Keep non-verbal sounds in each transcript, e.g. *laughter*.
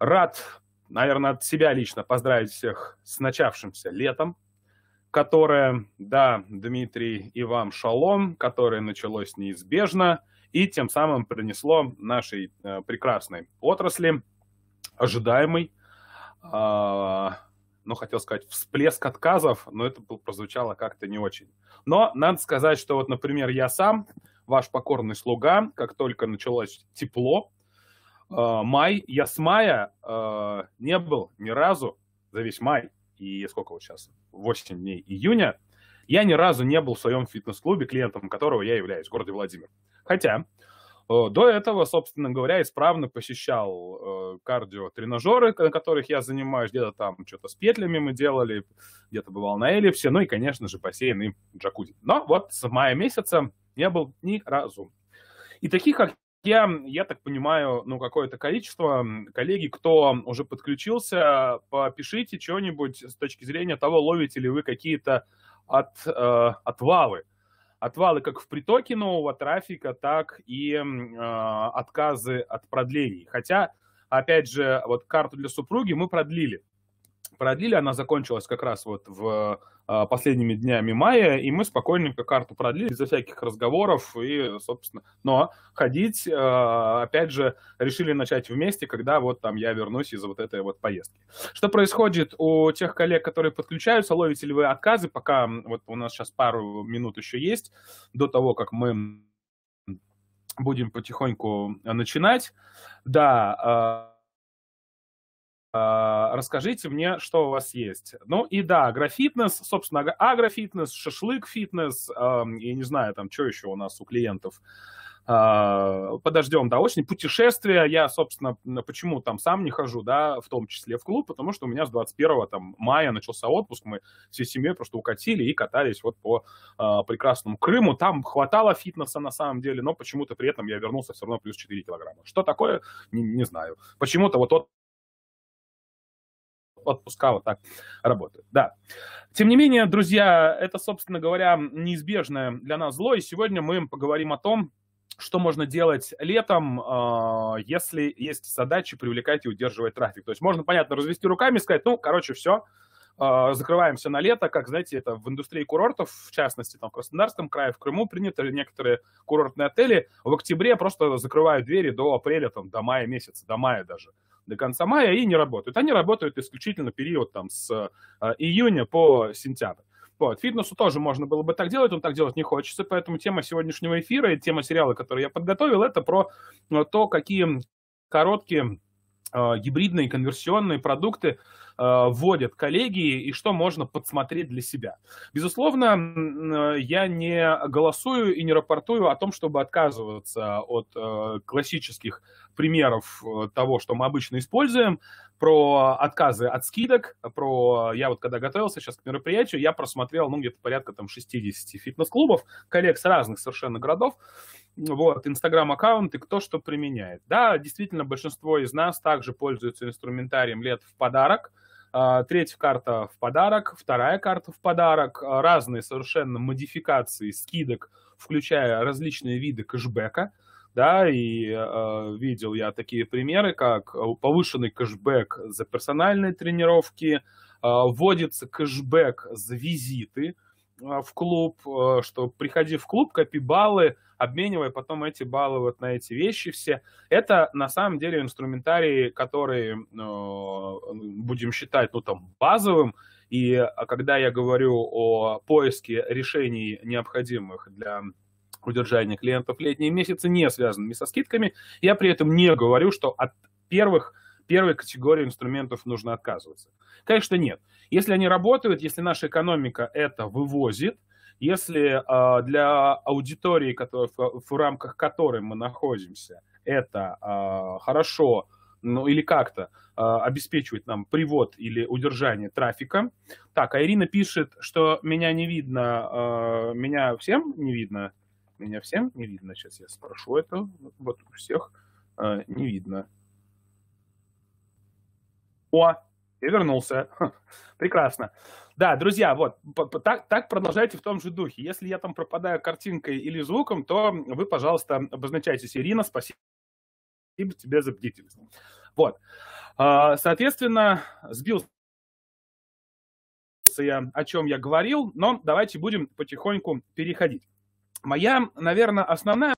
Рад, наверное, от себя лично поздравить всех с начавшимся летом, которое, да, Дмитрий, и вам шалом, которое началось неизбежно и тем самым принесло нашей э, прекрасной отрасли ожидаемый, э, ну, хотел сказать, всплеск отказов, но это прозвучало как-то не очень. Но надо сказать, что вот, например, я сам, ваш покорный слуга, как только началось тепло, май, я с мая э, не был ни разу за весь май, и сколько вот сейчас, 8 дней июня, я ни разу не был в своем фитнес-клубе, клиентом которого я являюсь, в городе Владимир. Хотя Э, до этого, собственно говоря, исправно посещал э, кардио-тренажеры, на которых я занимаюсь. Где-то там что-то с петлями мы делали, где-то бывал на эллипсе, ну и, конечно же, бассейн и джакузи. Но вот с мая месяца не был ни разу. И таких, как я, я так понимаю, ну, какое-то количество. Коллеги, кто уже подключился, попишите что-нибудь с точки зрения того, ловите ли вы какие-то от, э, отвалы отвалы как в притоке нового трафика, так и э, отказы от продлений. Хотя, опять же, вот карту для супруги мы продлили. Продлили, она закончилась как раз вот в последними днями мая, и мы спокойненько карту продлили, безо всяких разговоров, и, собственно, но ходить, а, опять же, решили начать вместе, когда вот там я вернусь из вот этой вот поездки. Что происходит у тех коллег, которые подключаются, ловите ли вы отказы, пока вот у нас сейчас пару минут еще есть, до того, как мы будем потихоньку начинать. Да, а, а, расскажите мне, что у вас есть. Ну и да, агрофитнес, собственно, агрофитнес, шашлык-фитнес, я не знаю, там, что еще у нас у клиентов. А, подождем до осени. Путешествия, я, собственно, почему там сам не хожу, да, в том числе в клуб, потому что у меня с 21 там, мая начался отпуск, мы всей семьей просто укатили и катались вот по э, прекрасному Крыму. Там хватало фитнеса на самом деле, но почему-то при этом я вернулся все равно плюс 4 килограмма. Что такое, не, не знаю. Почему-то вот тот отпуска вот так работают. Да. Тем не менее, друзья, это, собственно говоря, неизбежное для нас зло. И сегодня мы поговорим о том, что можно делать летом, а, если есть задачи привлекать и удерживать трафик. То есть можно, понятно, развести руками и сказать, ну, короче, все, закрываемся на лето, как, знаете, это в индустрии курортов, в частности, там в Краснодарском крае, в Крыму принято, некоторые курортные отели в октябре просто закрывают двери до апреля, там, до мая месяца, до мая даже до конца мая и не работают. Они работают исключительно период там с э, июня по сентябрь. Вот, фитнесу тоже можно было бы так делать, он так делать не хочется, поэтому тема сегодняшнего эфира и тема сериала, который я подготовил, это про э, то, какие короткие гибридные конверсионные продукты вводят коллеги и что можно подсмотреть для себя. Безусловно, я не голосую и не рапортую о том, чтобы отказываться от э, классических примеров э, того, что мы обычно используем, про отказы от скидок, про... Я вот когда готовился сейчас к мероприятию, я просмотрел, ну, где-то порядка там 60 фитнес-клубов, коллег с разных совершенно городов, вот, инстаграм-аккаунты, кто что применяет. Да, действительно, большинство из нас также пользуются инструментарием лет в подарок, третья карта в подарок, вторая карта в подарок, а, разные совершенно модификации скидок, включая различные виды кэшбэка, да, и э, видел я такие примеры, как повышенный кэшбэк за персональные тренировки, э, вводится кэшбэк за визиты, а, в клуб, э, что приходи в клуб, копи баллы, обменивая потом эти баллы вот на эти вещи все. Это на самом деле инструментарий, который э, будем считать ну, там, базовым. И а, когда я говорю о поиске решений, необходимых для удержания клиентов летние месяцы, не связанными со скидками, я при этом не говорю, что от первых первой категории инструментов нужно отказываться. Конечно, нет. Если они работают, если наша экономика это вывозит, если э, для аудитории, который, в, в рамках которой мы находимся, это э, хорошо, ну или как-то э, обеспечивает нам привод или удержание трафика. Так, а Ирина пишет, что меня не видно, э, меня всем не видно, меня всем не видно. Сейчас я спрошу это, вот у всех э, не видно. О, я вернулся. Прекрасно. Да, друзья, вот, так, так продолжайте в том же духе. Если я там пропадаю картинкой или звуком, то вы, пожалуйста, обозначайтесь. Ирина, спасибо тебе за бдительность. Вот. А, соответственно, сбился я, о чем я говорил, но давайте будем потихоньку переходить. Моя, наверное, основная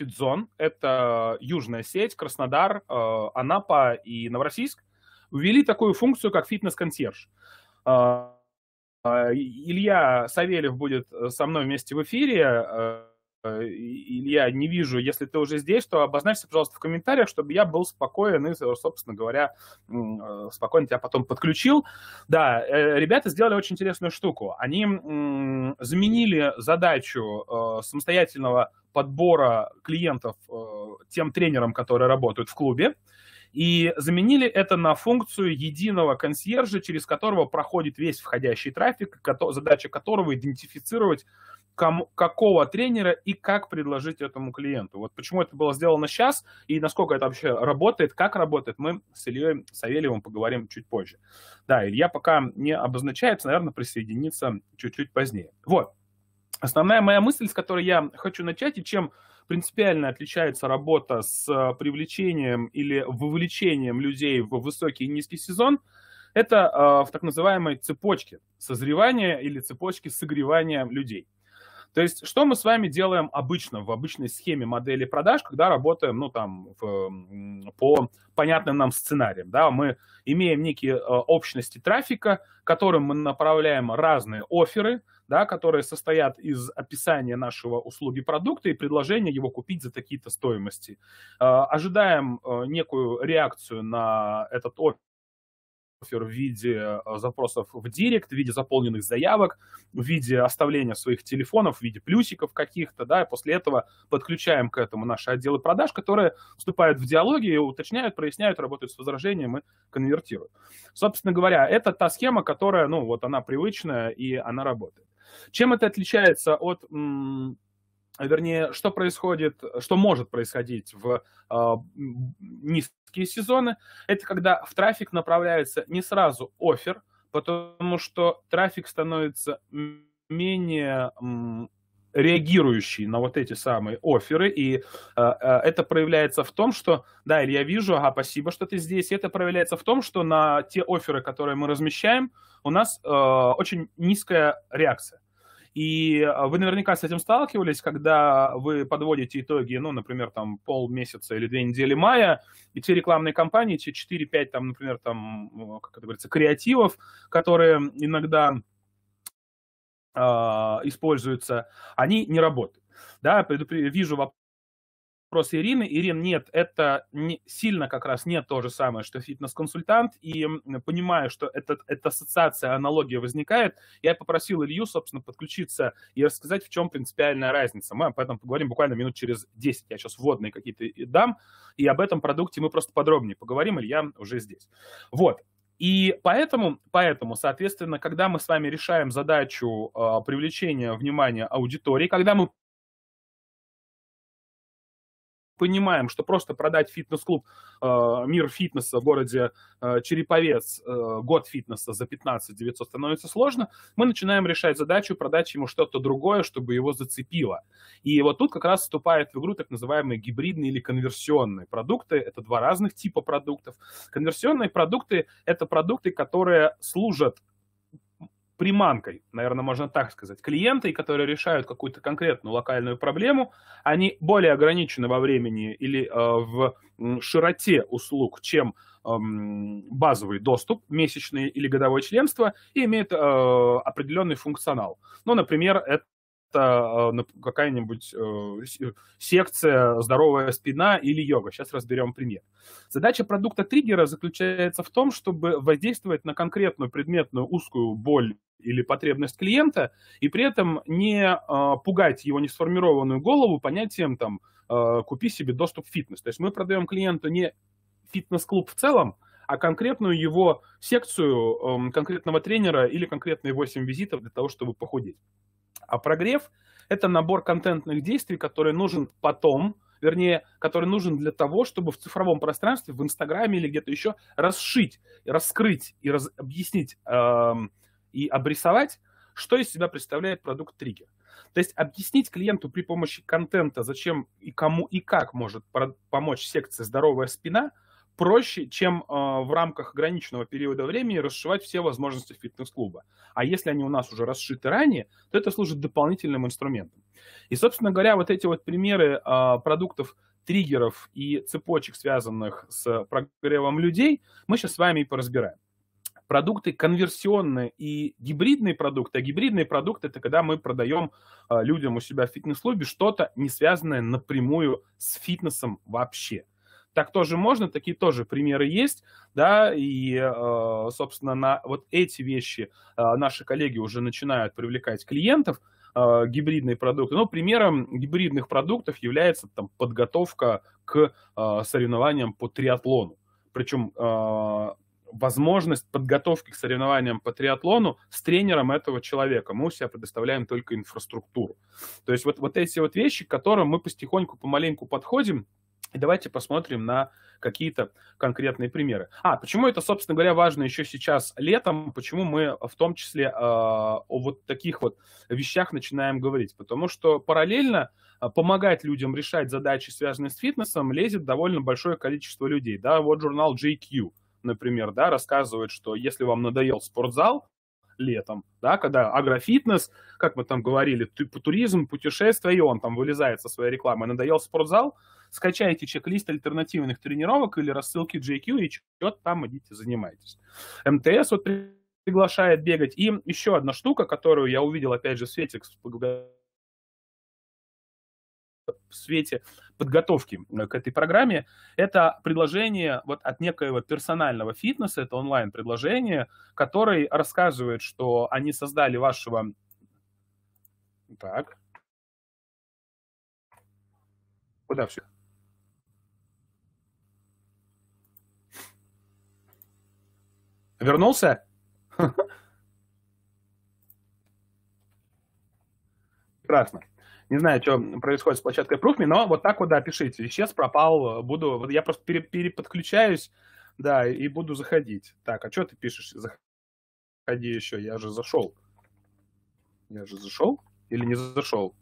Фидзон, это южная сеть, Краснодар, э, Анапа и Новороссийск, ввели такую функцию, как фитнес-консьерж. Э, э, Илья Савельев будет со мной вместе в эфире. Илья, не вижу, если ты уже здесь, то обозначься, пожалуйста, в комментариях, чтобы я был спокоен и, собственно говоря, спокойно тебя потом подключил. Да, ребята сделали очень интересную штуку. Они заменили задачу самостоятельного подбора клиентов э, тем тренерам, которые работают в клубе, и заменили это на функцию единого консьержа, через которого проходит весь входящий трафик, задача которого идентифицировать, кому, какого тренера и как предложить этому клиенту. Вот почему это было сделано сейчас и насколько это вообще работает, как работает, мы с Ильей Савельевым поговорим чуть позже. Да, Илья пока не обозначается, наверное, присоединится чуть-чуть позднее. Вот. Основная моя мысль, с которой я хочу начать, и чем принципиально отличается работа с э, привлечением или вовлечением людей в высокий и низкий сезон, это э, в так называемой цепочке созревания или цепочке согревания людей. То есть, что мы с вами делаем обычно в обычной схеме модели продаж, когда работаем, ну, там, в, по понятным нам сценариям, да, мы имеем некие э, общности трафика, которым мы направляем разные оферы, да, которые состоят из описания нашего услуги продукта и предложения его купить за такие-то стоимости. Э, ожидаем э, некую реакцию на этот офер в виде э, запросов в директ, в виде заполненных заявок, в виде оставления своих телефонов, в виде плюсиков каких-то, да, и после этого подключаем к этому наши отделы продаж, которые вступают в диалоги, уточняют, проясняют, работают с возражением и конвертируют. Собственно говоря, это та схема, которая, ну, вот она привычная и она работает. Чем это отличается от вернее, что происходит, что может происходить в э, низкие сезоны, это когда в трафик направляется не сразу офер, потому что трафик становится менее реагирующий на вот эти самые оферы, и э, э, это проявляется в том, что, да, Илья, вижу, ага, спасибо, что ты здесь, это проявляется в том, что на те оферы, которые мы размещаем, у нас э, очень низкая реакция. И а, вы наверняка с этим сталкивались, когда вы подводите итоги, ну, например, там полмесяца или две недели мая, и те рекламные кампании, те 4-5, там, например, там, как это говорится, креативов, которые иногда э, используются, они не работают. Да, вижу вопрос Ирины. Ирин, нет, это не, сильно как раз не то же самое, что фитнес-консультант. И понимая, что это, эта ассоциация, аналогия возникает, я попросил Илью, собственно, подключиться и рассказать, в чем принципиальная разница. Мы об этом поговорим буквально минут через 10. Я сейчас вводные какие-то дам, и об этом продукте мы просто подробнее поговорим. Илья уже здесь. Вот. И поэтому, поэтому, соответственно, когда мы с вами решаем задачу э, привлечения внимания аудитории, когда мы понимаем, что просто продать фитнес-клуб э, «Мир фитнеса» в городе э, Череповец, э, год фитнеса за 15 900 становится сложно, мы начинаем решать задачу продать ему что-то другое, чтобы его зацепило. И вот тут как раз вступает в игру так называемые гибридные или конверсионные продукты. Это два разных типа продуктов. Конверсионные продукты – это продукты, которые служат приманкой, наверное, можно так сказать. Клиенты, которые решают какую-то конкретную локальную проблему, они более ограничены во времени или э, в широте услуг, чем э, базовый доступ, месячное или годовое членство, и имеют э, определенный функционал. Ну, например, это это э, какая-нибудь э, секция «Здоровая спина» или йога. Сейчас разберем пример. Задача продукта триггера заключается в том, чтобы воздействовать на конкретную предметную узкую боль или потребность клиента, и при этом не э, пугать его несформированную голову понятием там «купи себе доступ в фитнес». То есть мы продаем клиенту не фитнес-клуб в целом, а конкретную его секцию эм, конкретного тренера или конкретные 8 визитов для того, чтобы похудеть. А прогрев – это набор контентных действий, который нужен потом, вернее, который нужен для того, чтобы в цифровом пространстве, в Инстаграме или где-то еще расшить, раскрыть и раз, объяснить э, и обрисовать, что из себя представляет продукт триггер. То есть объяснить клиенту при помощи контента, зачем и кому и как может помочь секция «Здоровая спина», проще, чем э, в рамках ограниченного периода времени расшивать все возможности фитнес-клуба. А если они у нас уже расшиты ранее, то это служит дополнительным инструментом. И, собственно говоря, вот эти вот примеры э, продуктов триггеров и цепочек, связанных с прогревом людей, мы сейчас с вами и поразбираем продукты конверсионные и гибридные продукты. А гибридные продукты – это когда мы продаем а, людям у себя в фитнес-клубе что-то, не связанное напрямую с фитнесом вообще. Так тоже можно, такие тоже примеры есть, да, и, а, собственно, на вот эти вещи а, наши коллеги уже начинают привлекать клиентов, гибридные продукты. Но примером гибридных продуктов является там, подготовка к соревнованиям по триатлону. Причем возможность подготовки к соревнованиям по триатлону с тренером этого человека. Мы у себя предоставляем только инфраструктуру. То есть вот, вот эти вот вещи, к которым мы потихоньку, помаленьку подходим, давайте посмотрим на какие-то конкретные примеры. А, почему это, собственно говоря, важно еще сейчас летом, почему мы в том числе э, о вот таких вот вещах начинаем говорить? Потому что параллельно э, помогать людям решать задачи, связанные с фитнесом, лезет довольно большое количество людей. Да, вот журнал JQ например, да, рассказывает, что если вам надоел спортзал летом, да, когда агрофитнес, как мы там говорили, туризм, путешествия, и он там вылезает со своей рекламой, надоел спортзал, скачайте чек-лист альтернативных тренировок или рассылки JQ и что-то там идите занимайтесь. МТС вот приглашает бегать. И еще одна штука, которую я увидел, опять же, в свете в свете подготовки э, к этой программе, это предложение вот от некоего персонального фитнеса, это онлайн-предложение, который рассказывает, что они создали вашего... Так. Куда все? Вернулся? Прекрасно. Не знаю, что происходит с площадкой Proof.me, но вот так вот, да, пишите. Исчез, пропал, буду... Вот я просто пере, переподключаюсь, да, и буду заходить. Так, а что ты пишешь? Заходи еще, я же зашел. Я же зашел или не зашел?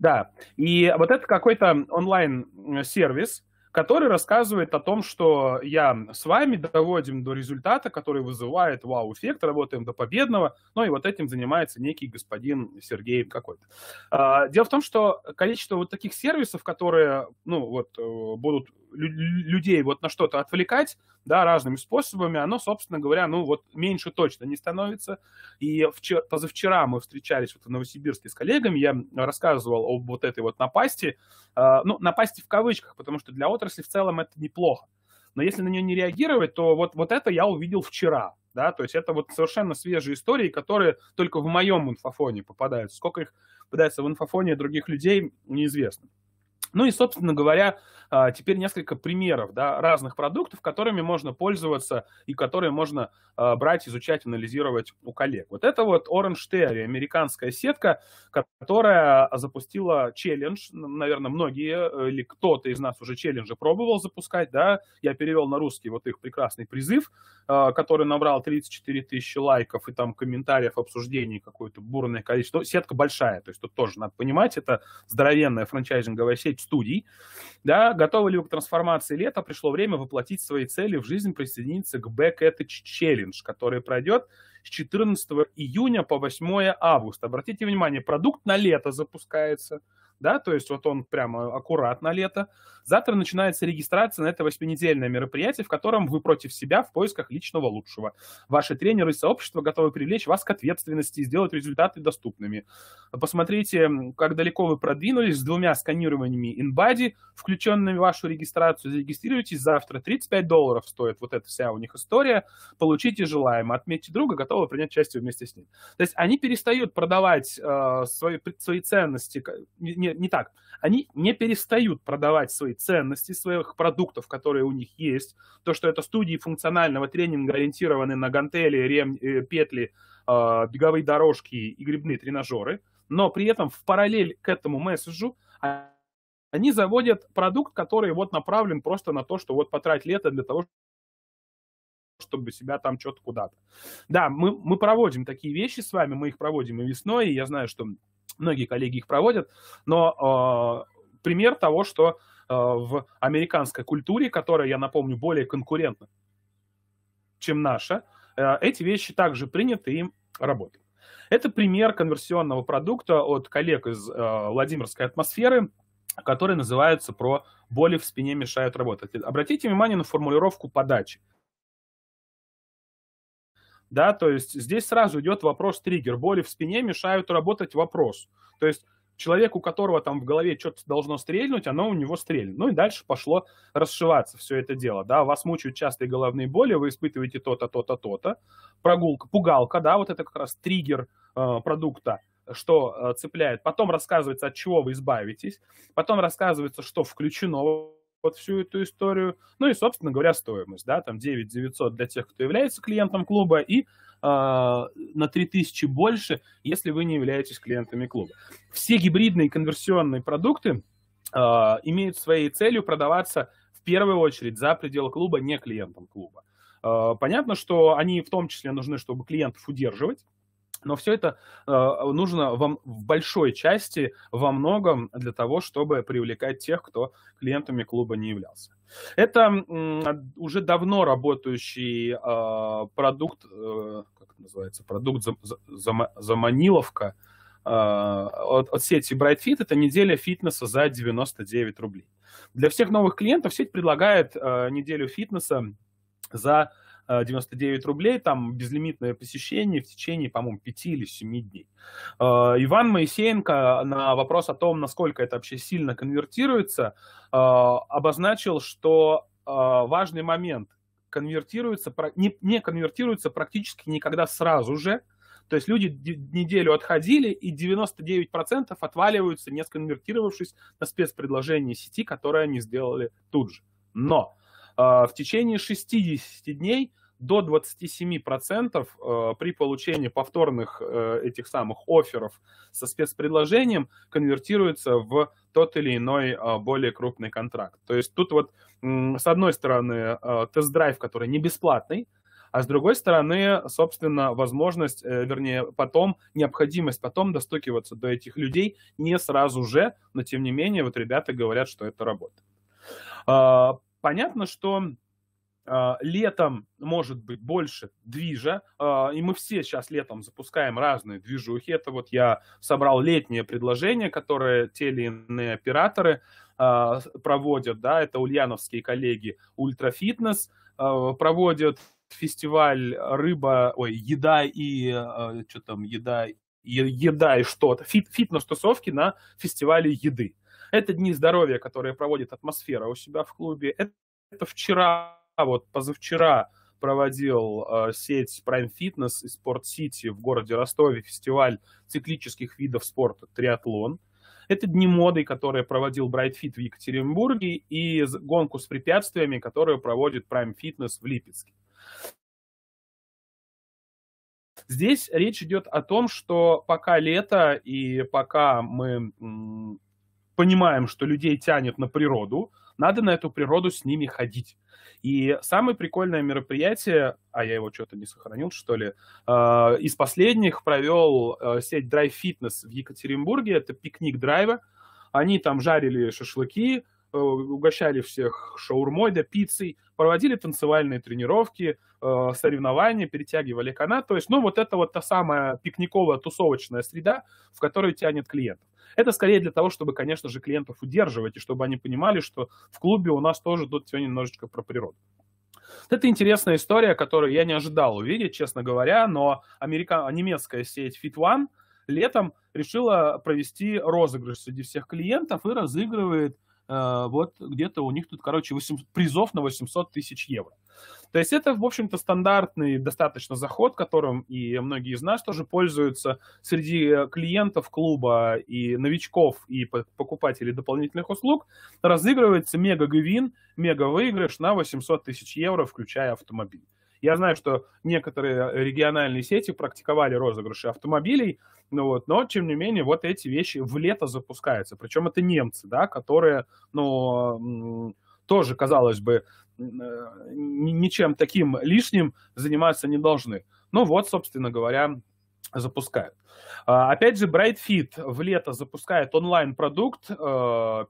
Да, и вот это какой-то онлайн-сервис, который рассказывает о том, что я с вами доводим до результата, который вызывает вау-эффект, работаем до победного, ну и вот этим занимается некий господин Сергей какой-то. А, дело в том, что количество вот таких сервисов, которые, ну, вот, э, будут людей вот на что-то отвлекать, да, разными способами, оно, собственно говоря, ну вот меньше точно не становится. И вчера, позавчера мы встречались вот в Новосибирске с коллегами, я рассказывал об вот этой вот напасти, э, ну, напасти в кавычках, потому что для отрасли в целом это неплохо. Но если на нее не реагировать, то вот, вот это я увидел вчера, да, то есть это вот совершенно свежие истории, которые только в моем инфофоне попадают. Сколько их попадается в инфофоне других людей, неизвестно. Ну и, собственно говоря, а, теперь несколько примеров да, разных продуктов, которыми можно пользоваться и которые можно а, брать, изучать, анализировать у коллег. Вот это вот Orange Theory, американская сетка, которая запустила челлендж. Наверное, многие э, или кто-то из нас уже челленджи пробовал запускать. Да? Я перевел на русский вот их прекрасный призыв, а, который набрал 34 тысячи лайков и там комментариев, обсуждений, какое-то бурное количество. Сетка большая, то есть тут тоже надо понимать, это здоровенная франчайзинговая сеть студий. Да? Готовы ли вы к трансформации лета? Пришло время воплотить свои цели в жизнь, присоединиться к Back Ethics Challenge, который пройдет с 14 июня по 8 августа. Обратите внимание, продукт на лето запускается – да, то есть вот он прямо аккуратно лето. Завтра начинается регистрация на это восьминедельное мероприятие, в котором вы против себя в поисках личного лучшего. Ваши тренеры и сообщество готовы привлечь вас к ответственности и сделать результаты доступными. Посмотрите, как далеко вы продвинулись с двумя сканированиями InBody, включенными в вашу регистрацию. Зарегистрируйтесь завтра. 35 долларов стоит вот эта вся у них история. Получите желаемое. Отметьте друга, готовы принять участие вместе с ним. То есть они перестают продавать э, свои, свои ценности, не, не, не так. Они не перестают продавать свои ценности, своих продуктов, которые у них есть. То, что это студии функционального тренинга, ориентированы на гантели, рем, э, петли, э, беговые дорожки и грибные тренажеры. но при этом в параллель к этому месседжу они заводят продукт, который вот направлен просто на то, что вот потрать лето для того, чтобы себя там что-то куда-то. Да, мы, мы проводим такие вещи с вами, мы их проводим и весной, и я знаю, что многие коллеги их проводят, но э, пример того, что э, в американской культуре, которая, я напомню, более конкурентна, чем наша, э, эти вещи также приняты и работают. Это пример конверсионного продукта от коллег из э, Владимирской атмосферы, который называется про боли в спине мешают работать. Обратите внимание на формулировку подачи. Да, то есть здесь сразу идет вопрос триггер. Боли в спине мешают работать вопрос. То есть человек, у которого там в голове что-то должно стрельнуть, оно у него стрельнет. Ну и дальше пошло расшиваться все это дело. Да, вас мучают частые головные боли, вы испытываете то-то, то-то, то-то. Прогулка, пугалка, да, вот это как раз триггер э, продукта что э, цепляет. Потом рассказывается, от чего вы избавитесь. Потом рассказывается, что включено вот всю эту историю. Ну и, собственно говоря, стоимость, да, там 9 900 для тех, кто является клиентом клуба, и э, на 3000 больше, если вы не являетесь клиентами клуба. Все гибридные конверсионные продукты э, имеют своей целью продаваться в первую очередь за пределы клуба, не клиентам клуба. Э, понятно, что они в том числе нужны, чтобы клиентов удерживать, но все это э, нужно вам в большой части, во многом для того, чтобы привлекать тех, кто клиентами клуба не являлся. Это э, уже давно работающий э, продукт, э, как это называется, продукт зам, зам, заманиловка э, от, от сети BrightFit. Это неделя фитнеса за 99 рублей. Для всех новых клиентов сеть предлагает э, неделю фитнеса за 99 рублей, там безлимитное посещение в течение, по-моему, 5 или 7 дней. А, Иван Моисеенко на вопрос о том, насколько это вообще сильно конвертируется, а, обозначил, что важный момент конвертируется, не конвертируется практически никогда сразу же, то есть люди неделю отходили, и 99% отваливаются, не сконвертировавшись на спецпредложение сети, которое они сделали тут же. Но в течение 60 дней до 27% э, при получении повторных э, этих самых офферов со спецпредложением конвертируется в тот или иной э, более крупный контракт. То есть тут вот с одной стороны тест-драйв, который не бесплатный, а с другой стороны, собственно, возможность, вернее, потом, необходимость потом достукиваться до этих людей не сразу же, но тем не менее, вот ребята говорят, что это работает. Понятно, что а, летом может быть больше движа, а, и мы все сейчас летом запускаем разные движухи. Это вот я собрал летнее предложение, которое те или иные операторы а, проводят, да, это ульяновские коллеги Ультрафитнес проводят фестиваль рыба, ой, еда и что там, еда, еда и что-то, фит, фитнес-тусовки на фестивале еды. Это дни здоровья, которые проводит атмосфера у себя в клубе. Это, это вчера вот позавчера проводил э, сеть Prime Fitness и Sport City в городе Ростове фестиваль циклических видов спорта «Триатлон». Это дни моды, которые проводил Bright Fit в Екатеринбурге, и гонку с препятствиями, которую проводит Prime Fitness в Липецке. Здесь речь идет о том, что пока лето и пока мы понимаем, что людей тянет на природу, надо на эту природу с ними ходить. И самое прикольное мероприятие, а я его что-то не сохранил, что ли, э, из последних провел э, сеть Drive Fitness в Екатеринбурге, это пикник драйва. Они там жарили шашлыки, э, угощали всех шаурмой да пиццей, проводили танцевальные тренировки, соревнования, перетягивали канат. То есть, ну, вот это вот та самая пикниковая тусовочная среда, в которой тянет клиентов. Это скорее для того, чтобы, конечно же, клиентов удерживать, и чтобы они понимали, что в клубе у нас тоже тут все немножечко про природу. Это интересная история, которую я не ожидал увидеть, честно говоря, но америка... немецкая сеть Fit One летом решила провести розыгрыш среди всех клиентов и разыгрывает вот где-то у них тут, короче, 8... призов на 800 тысяч евро. То есть это, в общем-то, стандартный достаточно заход, которым и многие из нас тоже пользуются среди клиентов клуба и новичков и покупателей дополнительных услуг. Разыгрывается мега-гвин, мега-выигрыш на 800 тысяч евро, включая автомобиль. Я знаю, что некоторые региональные сети практиковали розыгрыши автомобилей, ну вот, но, тем не менее, вот эти вещи в лето запускаются. Причем это немцы, да, которые, ну, тоже, казалось бы, э, ничем таким лишним заниматься не должны. Ну вот, собственно говоря, запускают. А, опять же, BrightFit в лето запускает онлайн-продукт, э,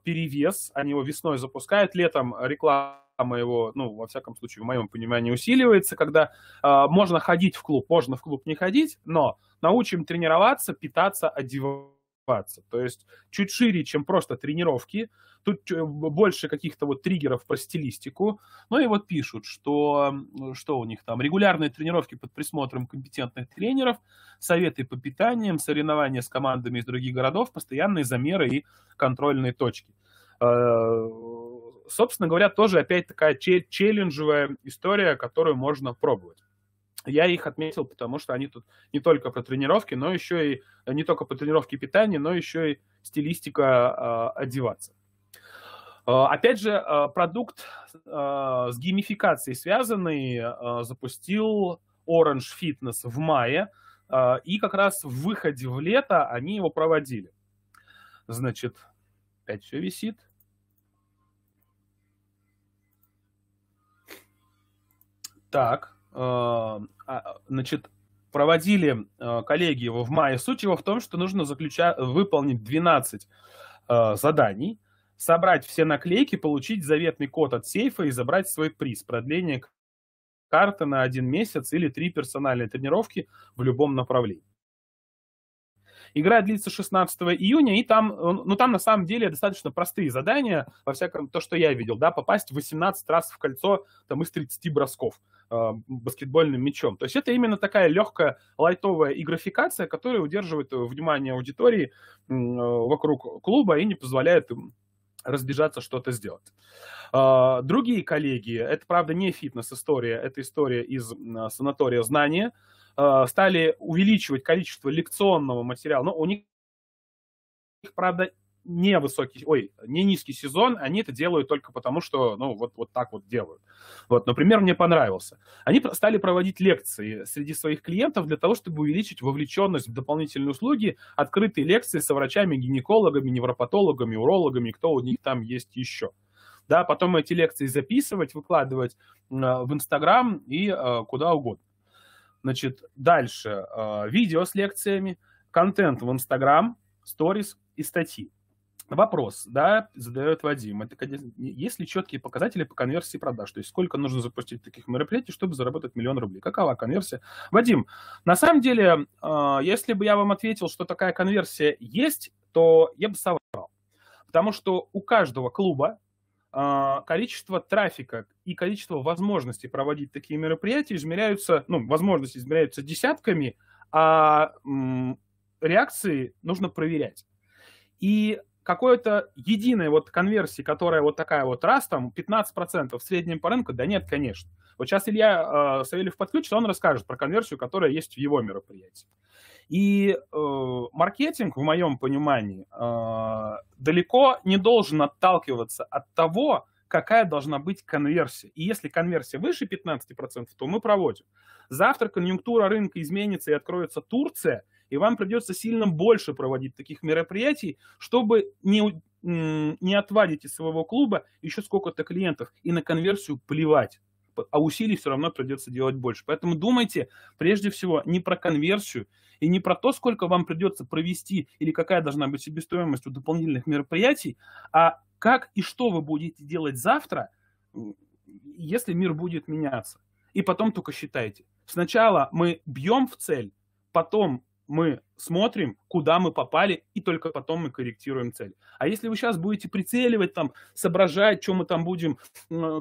перевес, они его весной запускают, летом реклама его, ну, во всяком случае, в моем понимании, усиливается, когда э, можно ходить в клуб, можно в клуб не ходить, но научим тренироваться, питаться, одеваться. То есть чуть шире, чем просто тренировки. Тут больше каких-то вот триггеров про стилистику. Ну и вот пишут, что, что у них там, регулярные тренировки под присмотром компетентных тренеров, советы по питаниям, соревнования с командами из других городов, постоянные замеры и контрольные точки э, собственно говоря, тоже опять такая челленджевая история, которую можно пробовать. Я их отметил, потому что они тут не только про тренировки, но еще и не только по тренировке питания, но еще и стилистика э, одеваться. Э, опять же, э, продукт э, с геймификацией связанный э, запустил Orange Fitness в мае, э, и как раз в выходе в лето они его проводили. Значит, опять все висит. Так, э, значит, проводили э, коллеги его в мае. Суть его в том, что нужно заключа... выполнить 12 э, заданий, собрать все наклейки, получить заветный код от сейфа и забрать свой приз. Продление карты на один месяц или три персональные тренировки в любом направлении. Игра длится 16 июня, и там, ну, там на самом деле достаточно простые задания, во всяком, то, что я видел, да, попасть 18 раз в кольцо там из 30 бросков э, баскетбольным мячом. То есть это именно такая легкая лайтовая игрофикация, которая удерживает внимание аудитории э, вокруг клуба и не позволяет им разбежаться что-то сделать. Uh, другие коллеги, это, правда, не фитнес-история, это история из санатория знания, Э, стали увеличивать количество лекционного материала. Но у них, правда, не высокий, ой, не низкий сезон, они это делают только потому, что, ну, вот, вот так вот делают. Вот, например, мне понравился. Они стали проводить лекции среди своих клиентов для того, чтобы увеличить вовлеченность в дополнительные услуги, открытые лекции со врачами, гинекологами, невропатологами, урологами, кто у них там есть еще. Да, потом эти лекции записывать, выкладывать э, в Инстаграм и э, куда угодно. Значит, дальше э, видео с лекциями, контент в Инстаграм, сторис и статьи. Вопрос, да, задает Вадим. Это, есть ли четкие показатели по конверсии продаж? То есть сколько нужно запустить таких мероприятий, чтобы заработать миллион рублей? Какова конверсия? Вадим, на самом деле, э, если бы я вам ответил, что такая конверсия есть, то я бы соврал. Потому что у каждого клуба количество трафика и количество возможностей проводить такие мероприятия измеряются, ну, возможности измеряются десятками, а реакции нужно проверять. И какой-то единой вот конверсии, которая вот такая вот раз, там 15% в среднем по рынку, да нет, конечно. Вот сейчас Илья э, Савельев подключится, он расскажет про конверсию, которая есть в его мероприятии. И э, маркетинг, в моем понимании, э, далеко не должен отталкиваться от того, какая должна быть конверсия. И если конверсия выше 15%, то мы проводим. Завтра конъюнктура рынка изменится и откроется Турция, и вам придется сильно больше проводить таких мероприятий, чтобы не, не отводить из своего клуба еще сколько-то клиентов и на конверсию плевать а усилий все равно придется делать больше. Поэтому думайте прежде всего не про конверсию и не про то, сколько вам придется провести или какая должна быть себестоимость у дополнительных мероприятий, а как и что вы будете делать завтра, если мир будет меняться. И потом только считайте. Сначала мы бьем в цель, потом мы смотрим, куда мы попали, и только потом мы корректируем цель. А если вы сейчас будете прицеливать, там, соображать, что мы там будем,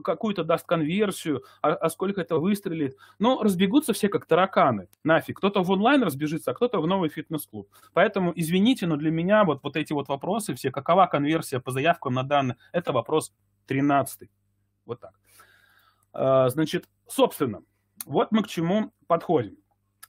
какую-то даст конверсию, а, а сколько это выстрелит, ну, разбегутся все как тараканы, нафиг. Кто-то в онлайн разбежится, а кто-то в новый фитнес-клуб. Поэтому, извините, но для меня вот, вот эти вот вопросы все, какова конверсия по заявкам на данные, это вопрос 13. Вот так. А, значит, собственно, вот мы к чему подходим.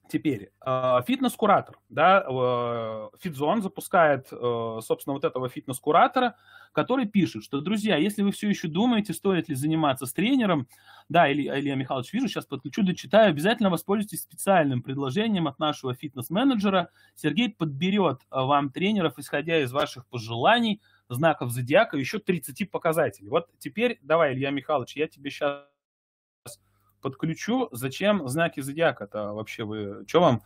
Теперь, э, фитнес-куратор, да, э, Фитзон запускает, э, собственно, вот этого фитнес-куратора, который пишет, что, друзья, если вы все еще думаете, стоит ли заниматься с тренером, да, Илья, Илья Михайлович, вижу, сейчас подключу, дочитаю, обязательно воспользуйтесь специальным предложением от нашего фитнес-менеджера. Сергей подберет вам тренеров, исходя из ваших пожеланий, знаков зодиака, еще 30 показателей. Вот теперь, давай, Илья Михайлович, я тебе сейчас подключу. Зачем знаки зодиака-то вообще вы? Что вам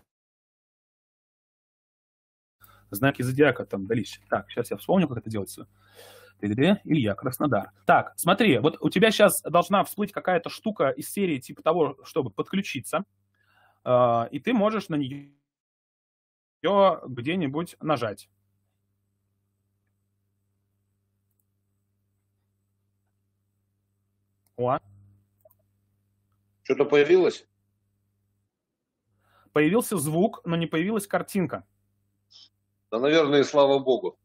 знаки зодиака там дались? Так, сейчас я вспомню, как это делается. Илья, Краснодар. Так, смотри, вот у тебя сейчас должна всплыть какая-то штука из серии типа того, чтобы подключиться, э, и ты можешь на нее где-нибудь нажать. О, что-то появилось? Появился звук, но не появилась картинка. Да, наверное, и слава богу.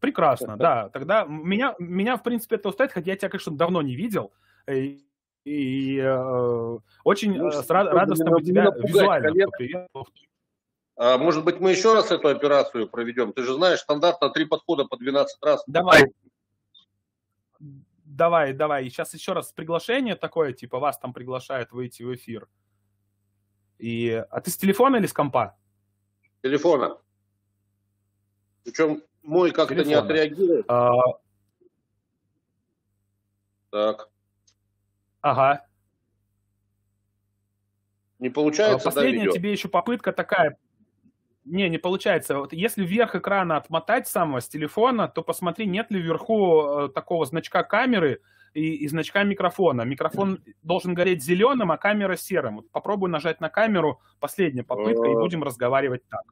Прекрасно, *laughs* да. Тогда меня, меня в принципе, это устраивает, хотя я тебя, конечно, давно не видел. И, и э, очень ну, э, рад, радостно быть тебя визуально. А, может быть, мы еще раз эту операцию проведем? Ты же знаешь, стандартно три подхода по 12 раз. Давай давай, давай, сейчас еще раз приглашение такое, типа вас там приглашают выйти в эфир. И, а ты с телефона или с компа? Телефона. Причем мой как-то не отреагирует. А... Так. Ага. Не получается, а Последняя да, тебе еще попытка такая не, не получается. Вот если вверх экрана отмотать самого с телефона, то посмотри, нет ли вверху э, такого значка камеры и, и значка микрофона. Микрофон должен гореть зеленым, а камера серым. Вот попробуй нажать на камеру, последняя попытка, и э. будем разговаривать так.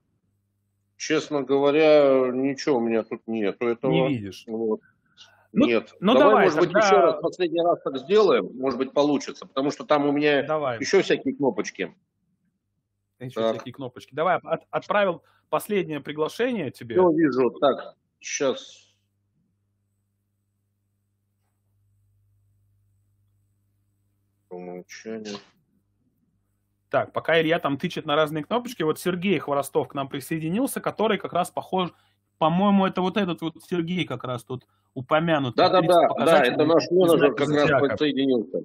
Честно говоря, ничего у меня тут нет. Этого. Не видишь. Вот. Ну, нет. Ну, давай, давай, может тогда... быть, еще раз последний раз так сделаем, может быть, получится, потому что там у меня давай. еще всякие кнопочки. Еще так. всякие кнопочки. Давай, от, отправил последнее приглашение тебе. Все вижу. Так, сейчас. Умолчание. Так, пока Илья там тычет на разные кнопочки, вот Сергей Хворостов к нам присоединился, который как раз похож, по-моему, это вот этот вот Сергей как раз тут упомянут. Да-да-да, да, это наш менеджер как раз подсоединился.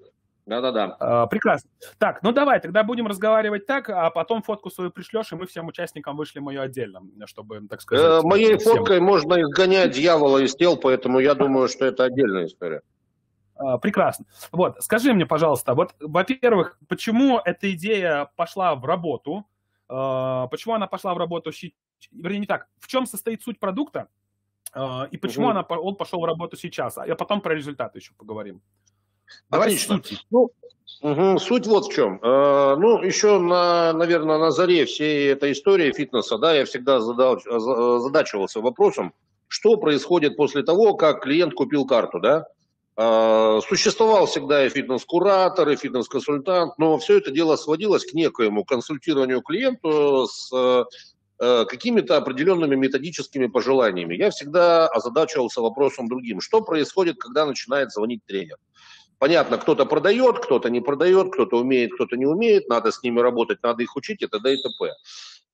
Да-да-да. А, прекрасно. Так, ну давай, тогда будем разговаривать так, а потом фотку свою пришлешь, и мы всем участникам вышлем ее отдельно, чтобы, так сказать... Э, моей всем... фоткой можно изгонять дьявола из тел, поэтому я думаю, что это отдельная история. А, прекрасно. Вот, скажи мне, пожалуйста, вот, во-первых, почему эта идея пошла в работу? А, почему она пошла в работу? Вернее, не так. В чем состоит суть продукта? И почему угу. она, он пошел в работу сейчас? А потом про результаты еще поговорим. Давай Отлично. суть. Ну, угу, суть вот в чем. Э, ну, еще, на, наверное, на заре всей этой истории фитнеса, да, я всегда задал, задачивался вопросом, что происходит после того, как клиент купил карту, да? Э, существовал всегда и фитнес-куратор, и фитнес-консультант, но все это дело сводилось к некоему консультированию клиенту с э, какими-то определенными методическими пожеланиями. Я всегда озадачивался вопросом другим. Что происходит, когда начинает звонить тренер? Понятно, кто-то продает, кто-то не продает, кто-то умеет, кто-то не умеет, надо с ними работать, надо их учить и т.д. и т.п.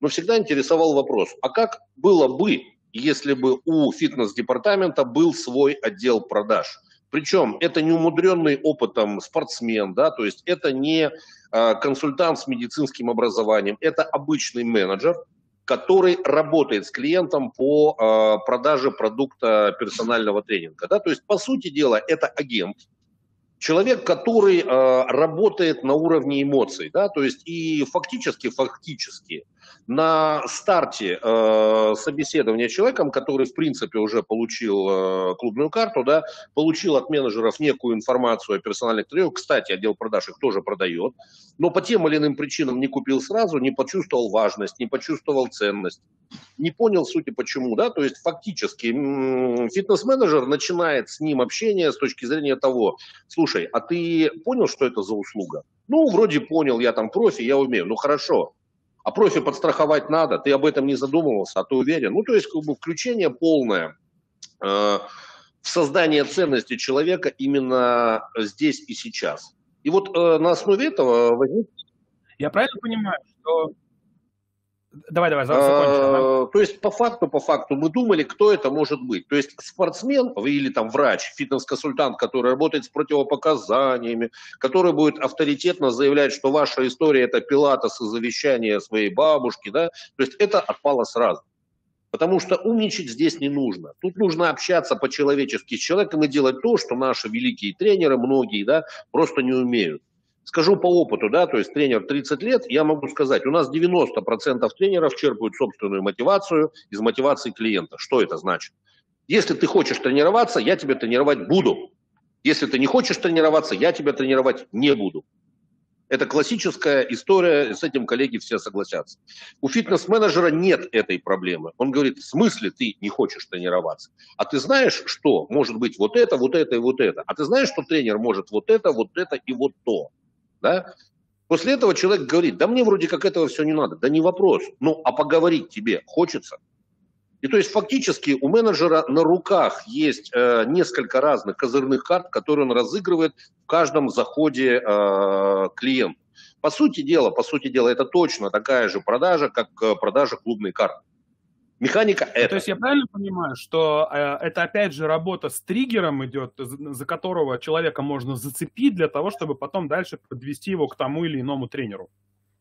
Но всегда интересовал вопрос, а как было бы, если бы у фитнес-департамента был свой отдел продаж? Причем это не умудренный опытом спортсмен, да, то есть это не э, консультант с медицинским образованием, это обычный менеджер, который работает с клиентом по э, продаже продукта персонального тренинга. Да? То есть, по сути дела, это агент, человек, который э, работает на уровне эмоций, да, то есть и фактически, фактически на старте э, собеседования человеком, который, в принципе, уже получил э, клубную карту, да, получил от менеджеров некую информацию о персональных тренерах, кстати, отдел продаж их тоже продает, но по тем или иным причинам не купил сразу, не почувствовал важность, не почувствовал ценность, не понял сути почему, да, то есть фактически фитнес-менеджер начинает с ним общение с точки зрения того, слушай, а ты понял, что это за услуга? Ну, вроде понял, я там профи, я умею, ну хорошо, а профи подстраховать надо, ты об этом не задумывался, а ты уверен. Ну, то есть, как бы включение полное э, в создание ценности человека именно здесь и сейчас. И вот э, на основе этого возник Я правильно понимаю, что Давай, давай, закончим. А, то есть по факту, по факту мы думали, кто это может быть. То есть спортсмен или там врач, фитнес-консультант, который работает с противопоказаниями, который будет авторитетно заявлять, что ваша история это пилатес и завещание своей бабушки, да, то есть это отпало сразу. Потому что умничать здесь не нужно. Тут нужно общаться по-человечески с человеком и делать то, что наши великие тренеры, многие, да, просто не умеют. Скажу по опыту, да, то есть тренер 30 лет, я могу сказать, у нас 90% тренеров черпают собственную мотивацию из мотивации клиента. Что это значит? Если ты хочешь тренироваться, я тебя тренировать буду. Если ты не хочешь тренироваться, я тебя тренировать не буду. Это классическая история, с этим коллеги все согласятся. У фитнес-менеджера нет этой проблемы. Он говорит, в смысле ты не хочешь тренироваться? А ты знаешь, что может быть вот это, вот это и вот это? А ты знаешь, что тренер может вот это, вот это и вот то? Да? После этого человек говорит, да мне вроде как этого все не надо. Да не вопрос. Ну, а поговорить тебе хочется? И то есть фактически у менеджера на руках есть э, несколько разных козырных карт, которые он разыгрывает в каждом заходе э, клиента. По сути дела, по сути дела, это точно такая же продажа, как э, продажа клубной карты. Механика это. То есть я правильно понимаю, что э, это опять же работа с триггером идет, за, за которого человека можно зацепить для того, чтобы потом дальше подвести его к тому или иному тренеру?